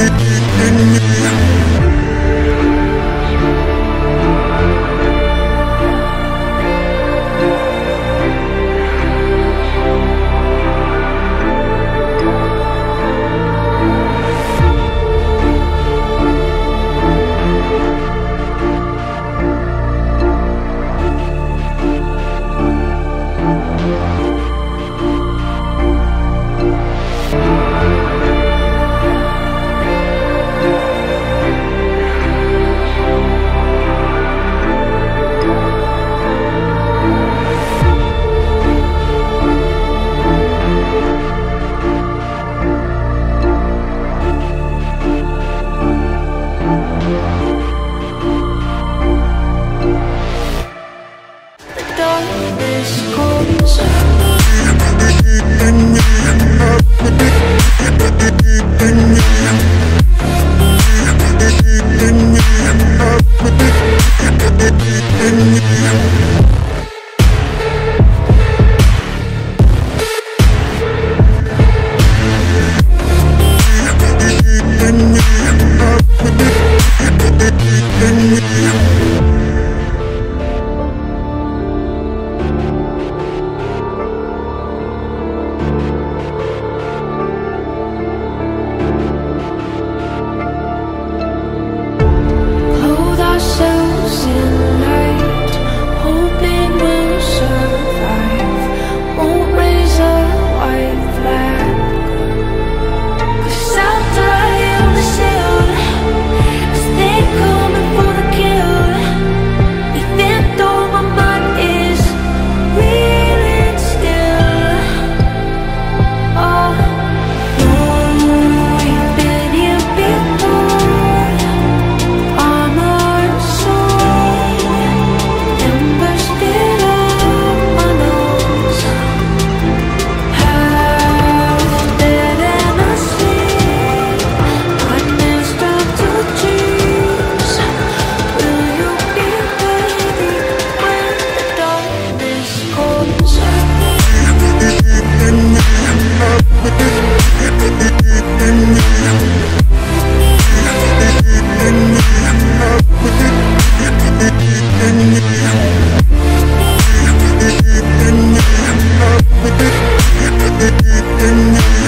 Thank you. and then